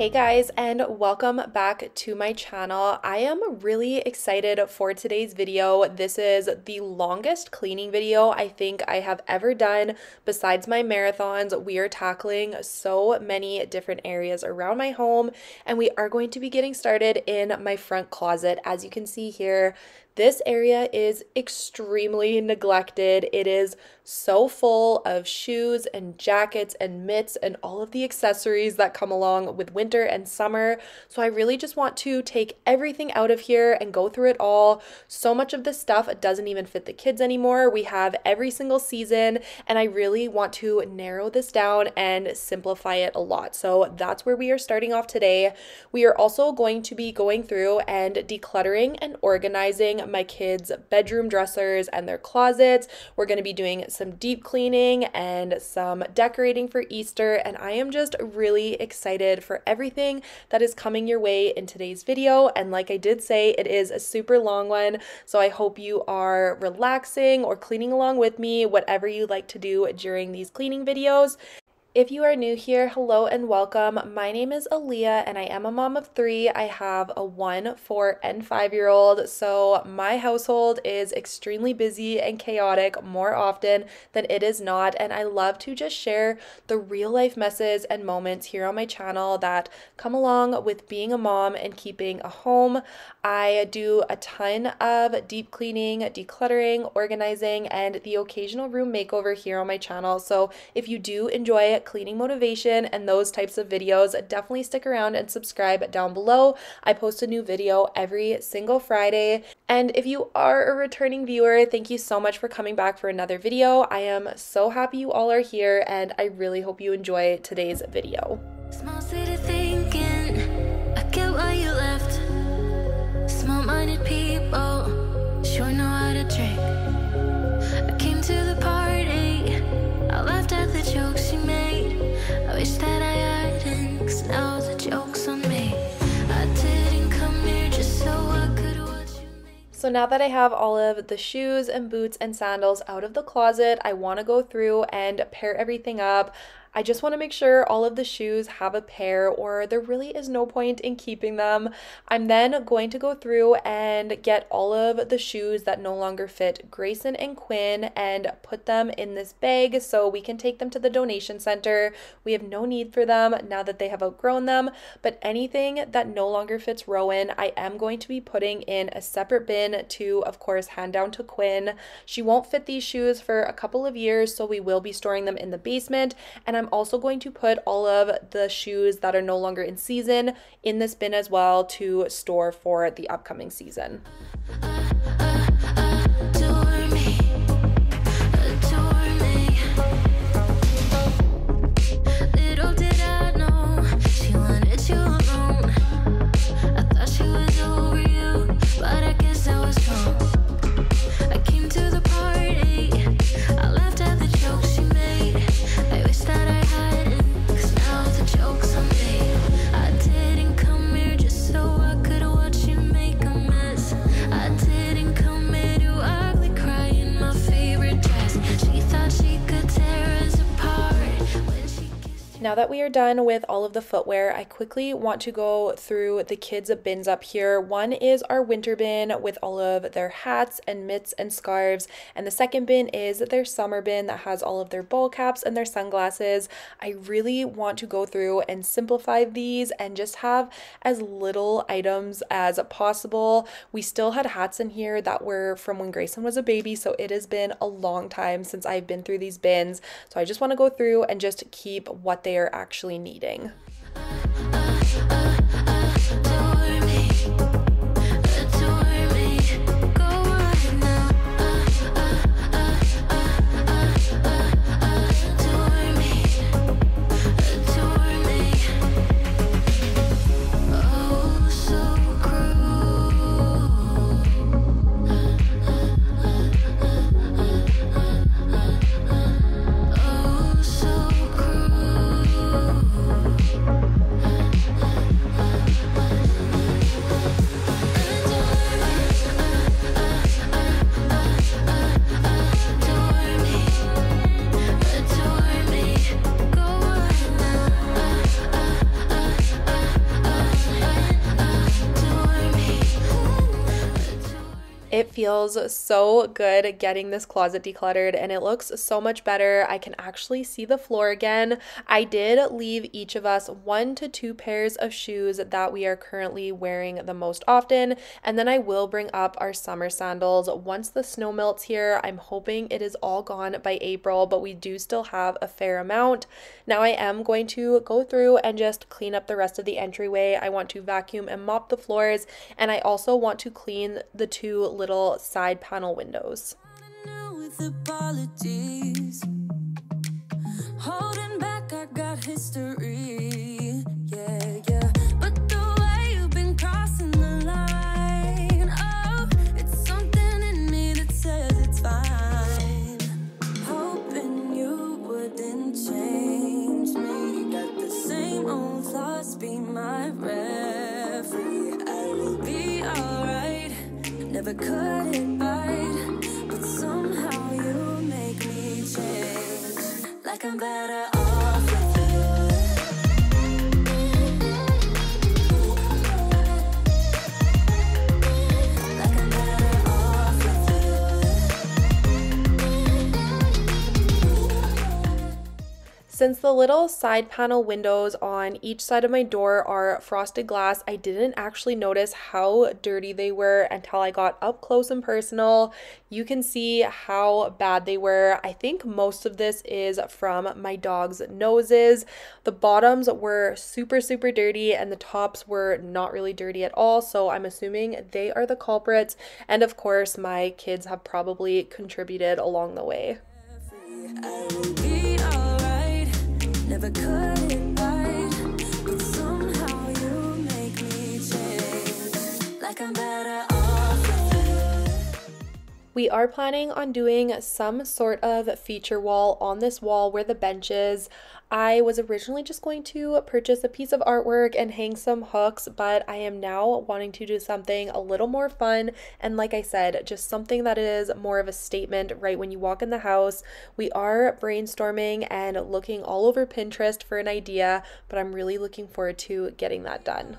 Hey guys, and welcome back to my channel. I am really excited for today's video. This is the longest cleaning video I think I have ever done. Besides my marathons, we are tackling so many different areas around my home, and we are going to be getting started in my front closet. As you can see here, this area is extremely neglected. It is so full of shoes and jackets and mitts and all of the accessories that come along with winter and summer. So I really just want to take everything out of here and go through it all. So much of this stuff doesn't even fit the kids anymore. We have every single season, and I really want to narrow this down and simplify it a lot. So that's where we are starting off today. We are also going to be going through and decluttering and organizing my kids' bedroom dressers and their closets. We're going to be doing some deep cleaning and some decorating for Easter, and I am just really excited for everything that is coming your way in today's video. And like I did say, it is a super long one, so I hope you are relaxing or cleaning along with me, whatever you like to do during these cleaning videos. If you are new here, hello and welcome. My name is Aleah and I am a mom of three. I have a one, four, and five year old. So my household is extremely busy and chaotic more often than it is not. And I love to just share the real life messes and moments here on my channel that come along with being a mom and keeping a home. I do a ton of deep cleaning, decluttering, organizing, and the occasional room makeover here on my channel. So if you do enjoy cleaning motivation and those types of videos, definitely stick around and subscribe down below. I post a new video every single Friday. And if you are a returning viewer, thank you so much for coming back for another video. I am so happy you all are here and I really hope you enjoy today's video. Small city thinking, I get why you left. Small-minded people, sure know how to drink. I came to the party, I laughed at the So now that I have all of the shoes and boots and sandals out of the closet, I want to go through and pair everything up. I just want to make sure all of the shoes have a pair or there really is no point in keeping them. I'm then going to go through and get all of the shoes that no longer fit Grayson and Quinn and put them in this bag so we can take them to the donation center. We have no need for them now that they have outgrown them, but anything that no longer fits Rowan, I am going to be putting in a separate bin to, of course, hand down to Quinn. She won't fit these shoes for a couple of years, so we will be storing them in the basement and I'm also going to put all of the shoes that are no longer in season in this bin as well to store for the upcoming season. Now that we are done with all of the footwear, I quickly want to go through the kids' bins up here. One is our winter bin with all of their hats and mitts and scarves, and the second bin is their summer bin that has all of their ball caps and their sunglasses. I really want to go through and simplify these and just have as little items as possible. We still had hats in here that were from when Grayson was a baby, so it has been a long time since I've been through these bins. So I just want to go through and just keep what they they are actually needing. Feels so good getting this closet decluttered and it looks so much better. I can actually see the floor again. I did leave each of us one to two pairs of shoes that we are currently wearing the most often, and then I will bring up our summer sandals once the snow melts here. I'm hoping it is all gone by April, but we do still have a fair amount. Now I am going to go through and just clean up the rest of the entryway. I want to vacuum and mop the floors, and I also want to clean the two little side panel windows. Holding back, Since the little side panel windows on each side of my door are frosted glass, I didn't actually notice how dirty they were until I got up close and personal. You can see how bad they were. I think most of this is from my dog's noses. The bottoms were super, super dirty and the tops were not really dirty at all. So I'm assuming they are the culprits. And of course, my kids have probably contributed along the way. Never cut it right, but somehow you make me change. Like I'm better. We are planning on doing some sort of feature wall on this wall where the bench is. I was originally just going to purchase a piece of artwork and hang some hooks, but I am now wanting to do something a little more fun. And like I said, just something that is more of a statement right when you walk in the house. We are brainstorming and looking all over Pinterest for an idea, but I'm really looking forward to getting that done.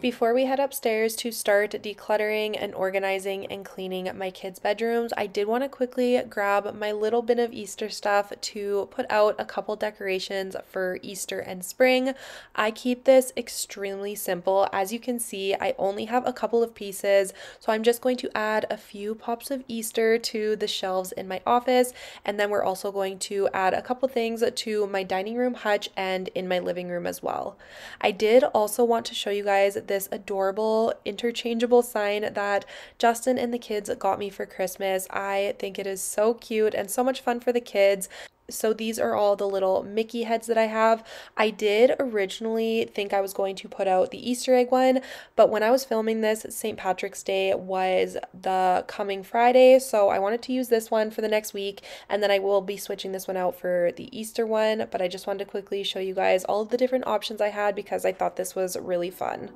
Before we head upstairs to start decluttering and organizing and cleaning my kids' bedrooms, I did want to quickly grab my little bin of Easter stuff to put out a couple decorations for Easter and spring. I keep this extremely simple. As you can see, I only have a couple of pieces, so I'm just going to add a few pops of Easter to the shelves in my office, and then we're also going to add a couple things to my dining room hutch and in my living room as well. I did also want to show you guys this adorable interchangeable sign that Justin and the kids got me for Christmas. I think it is so cute and so much fun for the kids. So these are all the little Mickey heads that I have. I did originally think I was going to put out the Easter egg one, but when I was filming this, St. Patrick's Day was the coming Friday, so I wanted to use this one for the next week, and then I will be switching this one out for the Easter one, but I just wanted to quickly show you guys all of the different options I had because I thought this was really fun.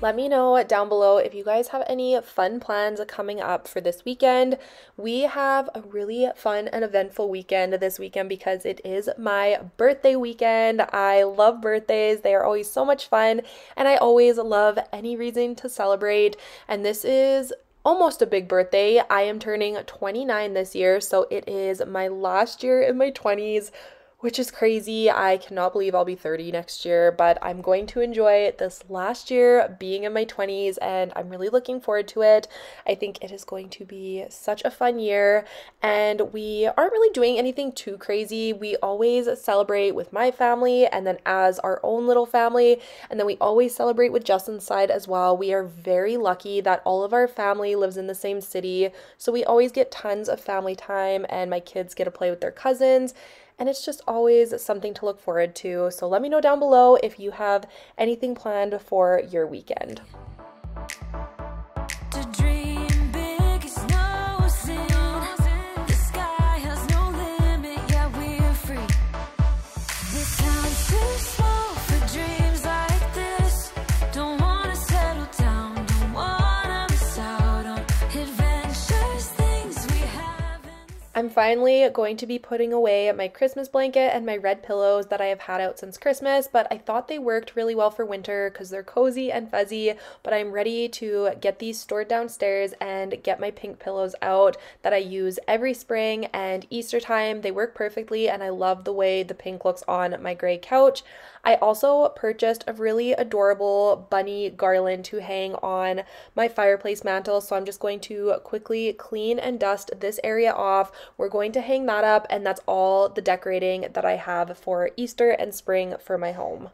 Let me know down below if you guys have any fun plans coming up for this weekend. We have a really fun and eventful weekend this weekend because it is my birthday weekend. I love birthdays, they are always so much fun, and I always love any reason to celebrate. And this is almost a big birthday. I am turning 29 this year, so it is my last year in my 20s which is crazy. I cannot believe I'll be 30 next year, but I'm going to enjoy this last year being in my 20s and I'm really looking forward to it. I think it is going to be such a fun year and we aren't really doing anything too crazy. We always celebrate with my family and then as our own little family, and then we always celebrate with Justin's side as well. We are very lucky that all of our family lives in the same city, so we always get tons of family time and my kids get to play with their cousins and it's just always something to look forward to. So let me know down below if you have anything planned for your weekend. Finally going to be putting away my Christmas blanket and my red pillows that I have had out since Christmas, but I thought they worked really well for winter because they're cozy and fuzzy, but I'm ready to get these stored downstairs and get my pink pillows out that I use every spring and Easter time. They work perfectly and I love the way the pink looks on my gray couch. I also purchased a really adorable bunny garland to hang on my fireplace mantle, so I'm just going to quickly clean and dust this area off we're going to hang that up and that's all the decorating that I have for Easter and spring for my home.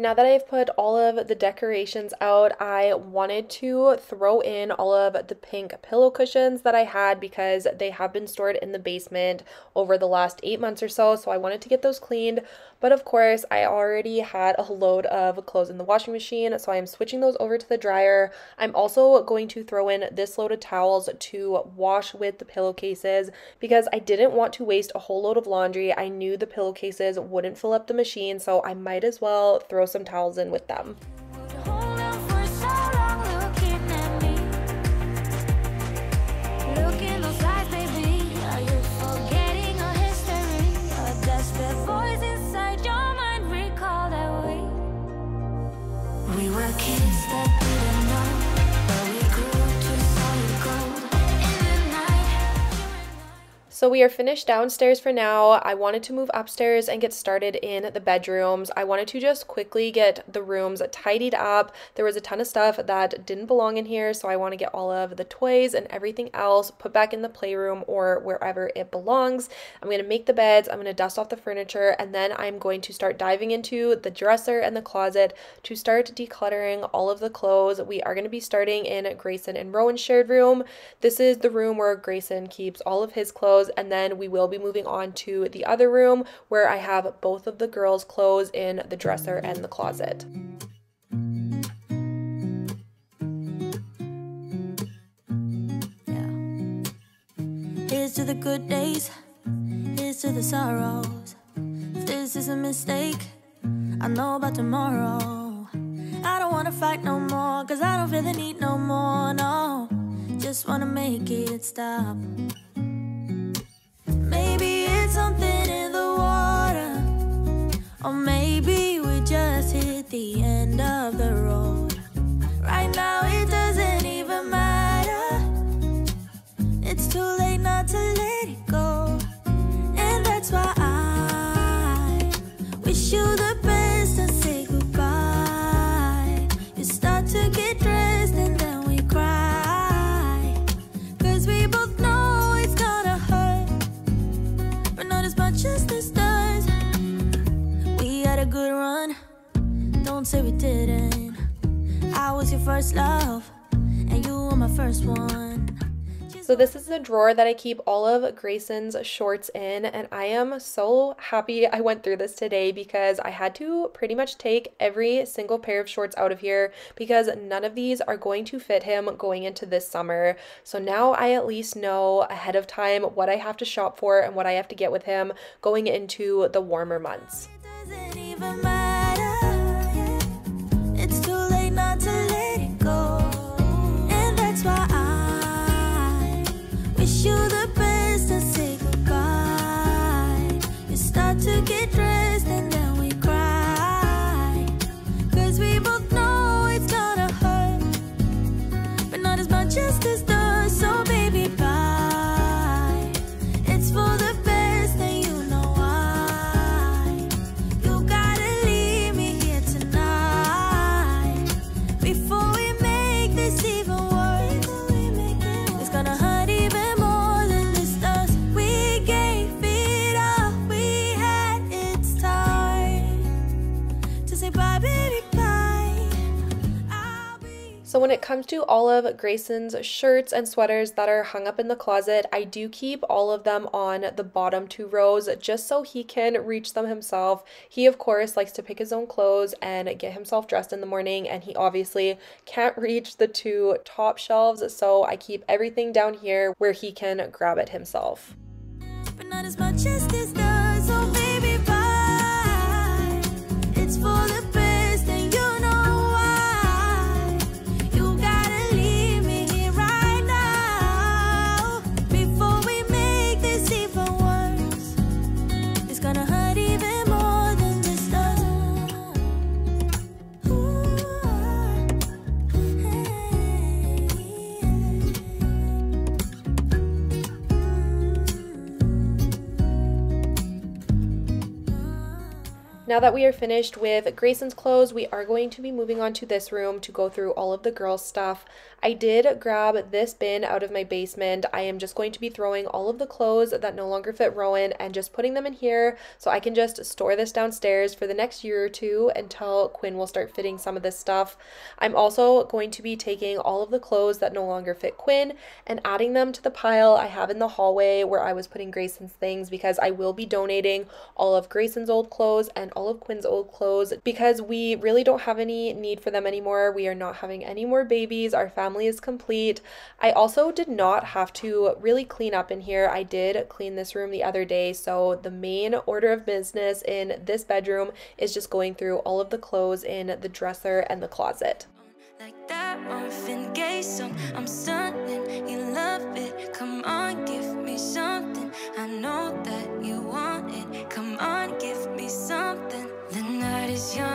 Now that I've put all of the decorations out, I wanted to throw in all of the pink pillow cushions that I had because they have been stored in the basement over the last eight months or so. So I wanted to get those cleaned. But of course, I already had a load of clothes in the washing machine, so I am switching those over to the dryer. I'm also going to throw in this load of towels to wash with the pillowcases because I didn't want to waste a whole load of laundry. I knew the pillowcases wouldn't fill up the machine, so I might as well throw some towels in with them. So we are finished downstairs for now. I wanted to move upstairs and get started in the bedrooms. I wanted to just quickly get the rooms tidied up. There was a ton of stuff that didn't belong in here, so I want to get all of the toys and everything else put back in the playroom or wherever it belongs. I'm going to make the beds, I'm going to dust off the furniture, and then I'm going to start diving into the dresser and the closet to start decluttering all of the clothes. We are going to be starting in Grayson and Rowan's shared room. This is the room where Grayson keeps all of his clothes and then we will be moving on to the other room where I have both of the girls' clothes in the dresser and the closet. Here's to the good days, here's to the sorrows. If this is a mistake, I know about tomorrow. I don't wanna fight no more, cause I don't feel the need no more, no. Just wanna make it stop. Or maybe we just hit the end of the road. Right now, it doesn't even matter. It's too late not to let it don't say we didn't. I was your first love, and you were my first one. So this is the drawer that I keep all of Grayson's shorts in and I am so happy I went through this today because I had to pretty much take every single pair of shorts out of here because none of these are going to fit him going into this summer. So now I at least know ahead of time what I have to shop for and what I have to get with him going into the warmer months. So to all of Grayson's shirts and sweaters that are hung up in the closet, I do keep all of them on the bottom two rows just so he can reach them himself. He of course likes to pick his own clothes and get himself dressed in the morning and he obviously can't reach the two top shelves so I keep everything down here where he can grab it himself. Now that we are finished with Grayson's clothes, we are going to be moving on to this room to go through all of the girls' stuff. I did grab this bin out of my basement. I am just going to be throwing all of the clothes that no longer fit Rowan and just putting them in here so I can just store this downstairs for the next year or two until Quinn will start fitting some of this stuff. I'm also going to be taking all of the clothes that no longer fit Quinn and adding them to the pile I have in the hallway where I was putting Grayson's things because I will be donating all of Grayson's old clothes and of Quinn's old clothes because we really don't have any need for them anymore. We are not having any more babies. Our family is complete. I also did not have to really clean up in here. I did clean this room the other day. So the main order of business in this bedroom is just going through all of the clothes in the dresser and the closet. Like that song, I'm stunning, you love it. Come on, give me something. I know that you want it. Come on, night is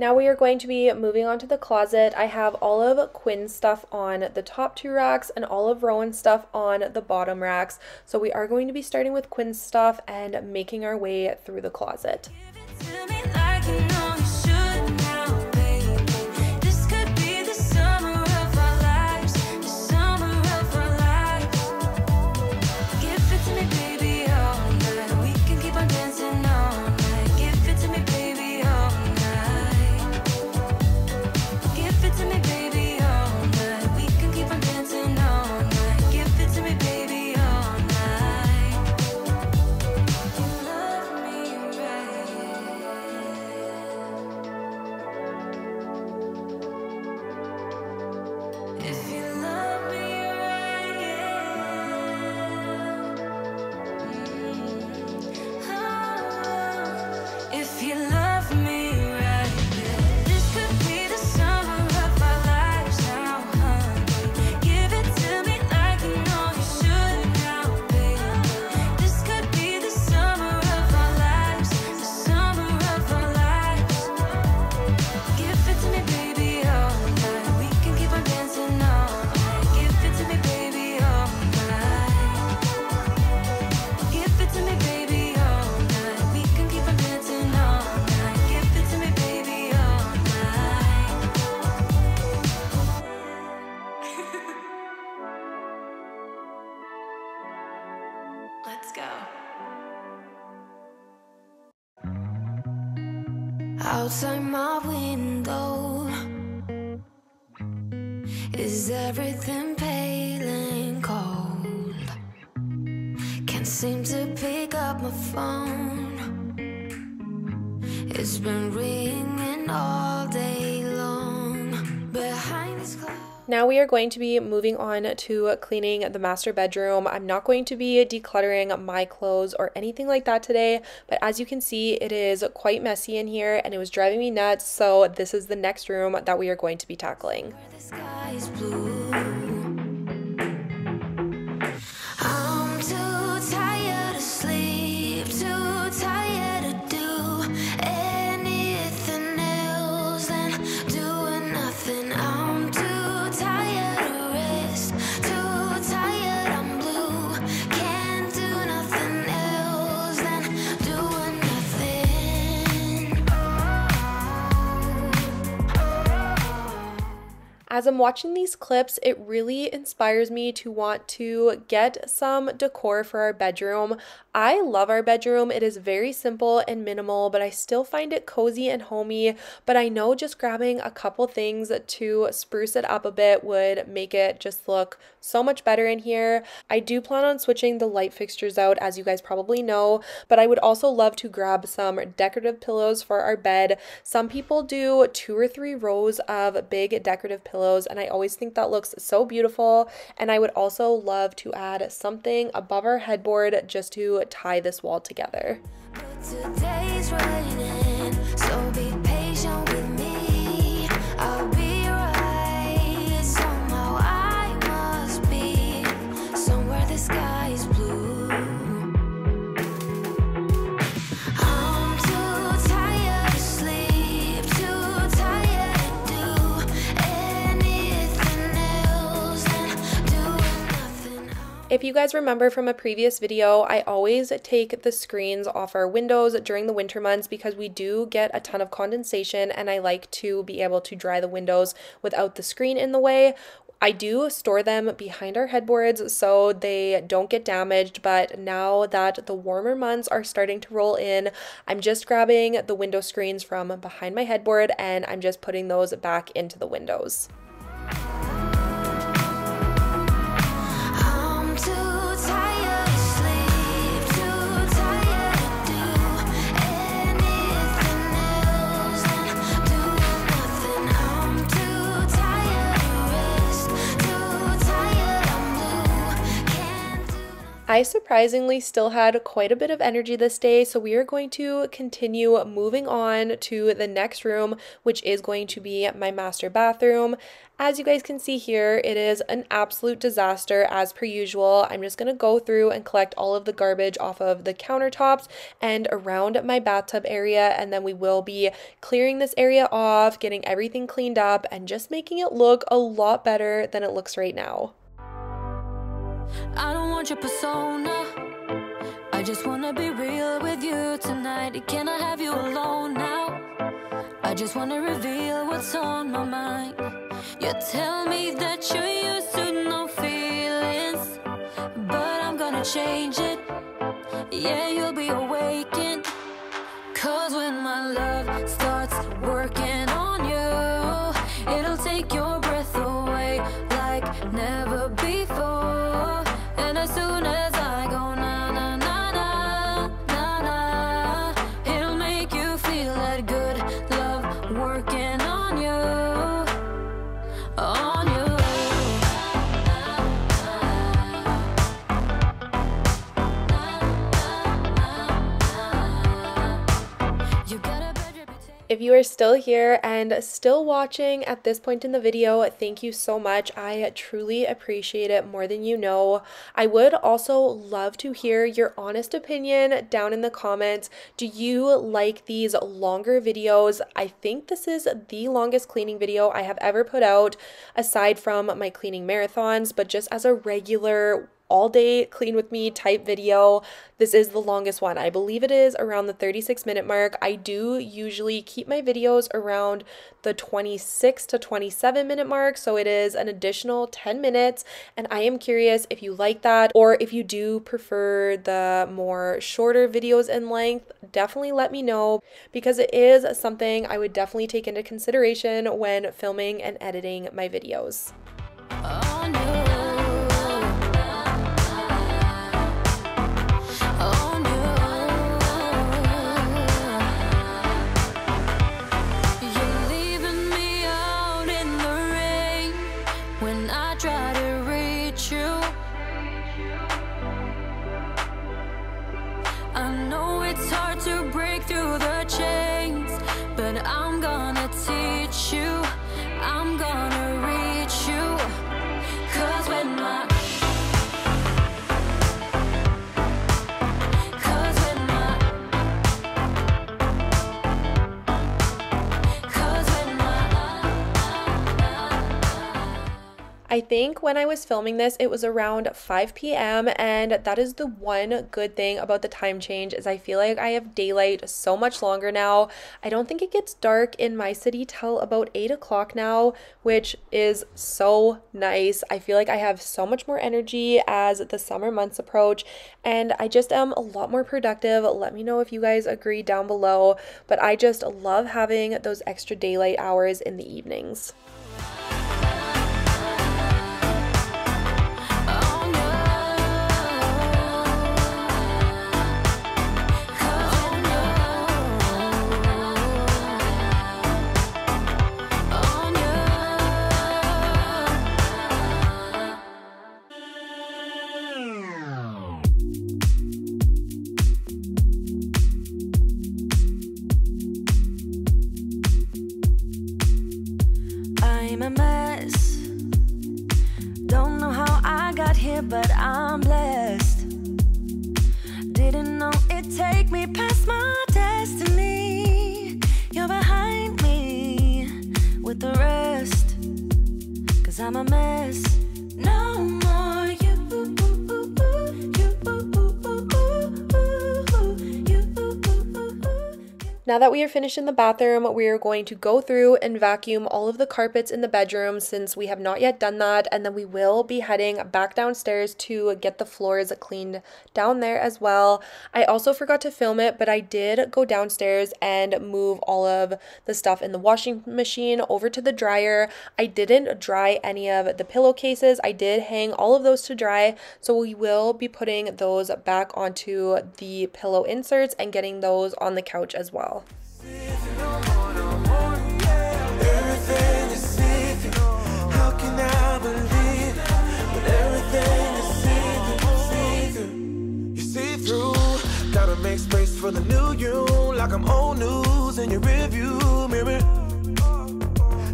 Now we are going to be moving on to the closet. I have all of Quinn's stuff on the top two racks and all of Rowan's stuff on the bottom racks. So we are going to be starting with Quinn's stuff and making our way through the closet. Are going to be moving on to cleaning the master bedroom. I'm not going to be decluttering my clothes or anything like that today, but as you can see, it is quite messy in here and it was driving me nuts. So this is the next room that we are going to be tackling. As I'm watching these clips, it really inspires me to want to get some decor for our bedroom. I love our bedroom. It is very simple and minimal, but I still find it cozy and homey. But I know just grabbing a couple things to spruce it up a bit would make it just look so much better in here. I do plan on switching the light fixtures out, as you guys probably know, but I would also love to grab some decorative pillows for our bed. Some people do two or three rows of big decorative pillows and I always think that looks so beautiful. And I would also love to add something above our headboard just to tie this wall together. If you guys remember from a previous video, I always take the screens off our windows during the winter months because we do get a ton of condensation and I like to be able to dry the windows without the screen in the way. I do store them behind our headboards so they don't get damaged, but now that the warmer months are starting to roll in, I'm just grabbing the window screens from behind my headboard and I'm just putting those back into the windows. I surprisingly still had quite a bit of energy this day, so we are going to continue moving on to the next room, which is going to be my master bathroom. As you guys can see here, it is an absolute disaster as per usual. I'm just going to go through and collect all of the garbage off of the countertops and around my bathtub area, and then we will be clearing this area off, getting everything cleaned up, and just making it look a lot better than it looks right now. I don't want your persona. I just wanna be real with you tonight. Can I have you alone now? I just wanna reveal what's on my mind. You tell me that you're used to no feelings, but I'm gonna change it. Yeah, you'll be awakened. Cause when my love starts working on you, it'll take your breath away like never before. If you are still here and still watching at this point in the video, thank you so much. I truly appreciate it more than you know. I would also love to hear your honest opinion down in the comments. Do you like these longer videos? I think this is the longest cleaning video I have ever put out, aside from my cleaning marathons, but just as a regular all day clean with me type video. This is the longest one. I believe it is around the 36 minute mark. I do usually keep my videos around the 26 to 27 minute mark, so it is an additional 10 minutes. And I am curious if you like that or if you do prefer the more shorter videos in length, definitely let me know because it is something I would definitely take into consideration when filming and editing my videos. I think when I was filming this, it was around 5 p.m. and that is the one good thing about the time change is I feel like I have daylight so much longer now. I don't think it gets dark in my city till about 8 o'clock now, which is so nice. I feel like I have so much more energy as the summer months approach and I just am a lot more productive. Let me know if you guys agree down below, but I just love having those extra daylight hours in the evenings. I'm a mess. No Now that we are finished in the bathroom, we are going to go through and vacuum all of the carpets in the bedroom since we have not yet done that. And then we will be heading back downstairs to get the floors cleaned down there as well. I also forgot to film it, but I did go downstairs and move all of the stuff in the washing machine over to the dryer. I didn't dry any of the pillowcases. I did hang all of those to dry. So we will be putting those back onto the pillow inserts and getting those on the couch as well. Make space for the new you, like I'm old news in your review mirror.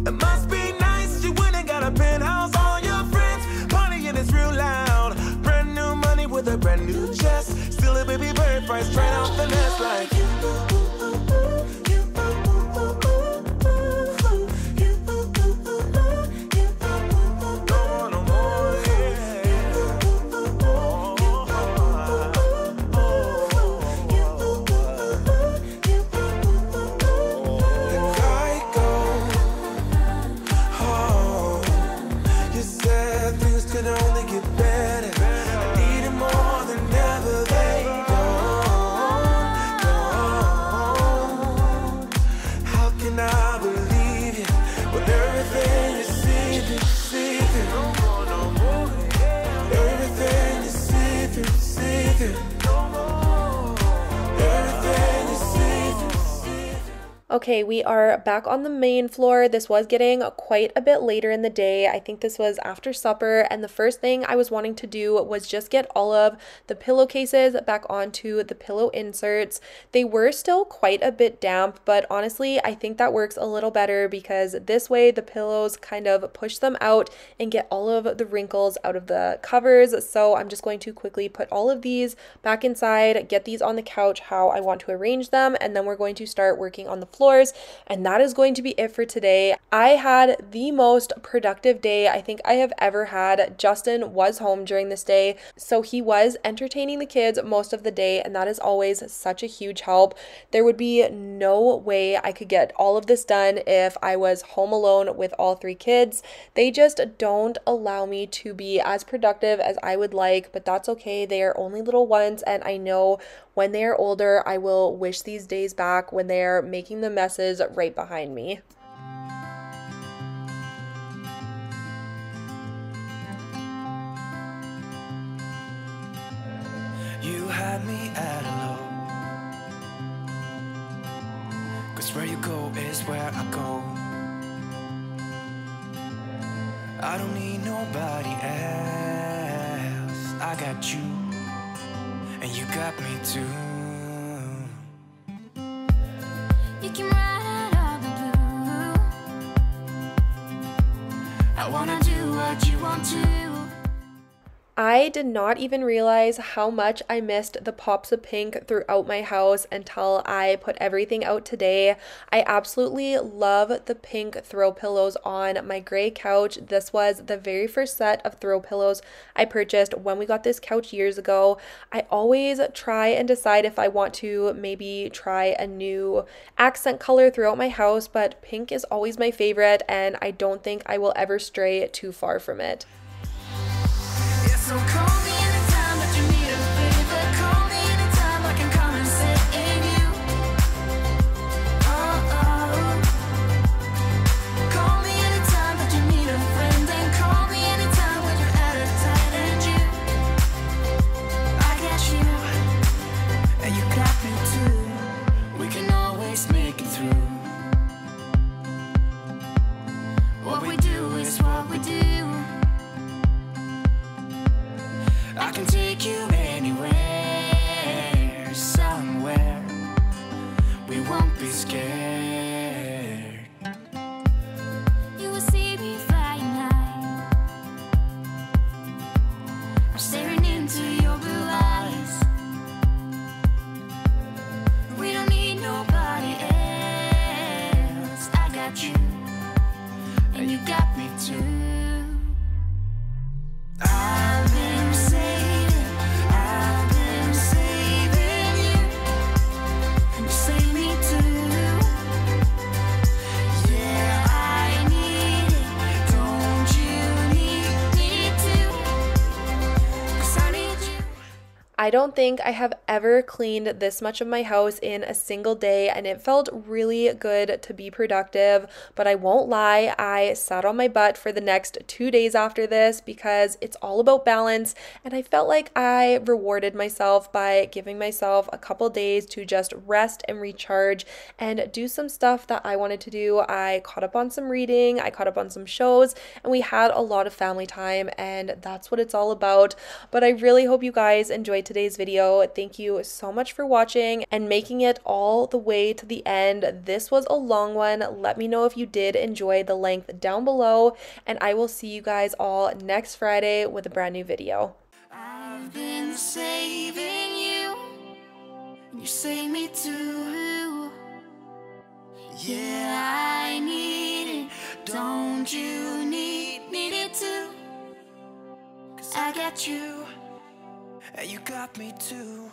It must be nice you went and got a penthouse. All your friends partying is real loud. Brand new money with a brand new chest. Still a baby bird price straight off the nest like. Okay, we are back on the main floor. This was getting quite a bit later in the day. I think this was after supper, and the first thing I was wanting to do was just get all of the pillowcases back onto the pillow inserts. They were still quite a bit damp, but honestly, I think that works a little better because this way the pillows kind of push them out and get all of the wrinkles out of the covers. So I'm just going to quickly put all of these back inside, get these on the couch how I want to arrange them, and then we're going to start working on the floor floors. And that is going to be it for today. I had the most productive day I think I have ever had. Justin was home during this day, so he was entertaining the kids most of the day, and that is always such a huge help. There would be no way I could get all of this done if I was home alone with all three kids. They just don't allow me to be as productive as I would like, but that's okay. They are only little ones, and I know when they are older, I will wish these days back when they are making the messes right behind me. You had me at Cause where you go is where I go. I don't need nobody else. I got you And you got me too I did not even realize how much I missed the pops of pink throughout my house until I put everything out today. I absolutely love the pink throw pillows on my gray couch. This was the very first set of throw pillows I purchased when we got this couch years ago. I always try and decide if I want to maybe try a new accent color throughout my house, but pink is always my favorite and I don't think I will ever stray too far from it. So call I don't think I have ever cleaned this much of my house in a single day, and it felt really good to be productive. But I won't lie, I sat on my butt for the next two days after this because it's all about balance, and I felt like I rewarded myself by giving myself a couple days to just rest and recharge and do some stuff that I wanted to do. I caught up on some reading, I caught up on some shows, and we had a lot of family time, and that's what it's all about. But I really hope you guys enjoyed today's video. Thank you so much for watching and making it all the way to the end. This was a long one. Let me know if you did enjoy the length down below, and I will see you guys all next Friday with a brand new video. I've been saving you, you save me too. Yeah, I need it. Don't you need, need it too? Cause I got you. And you got me too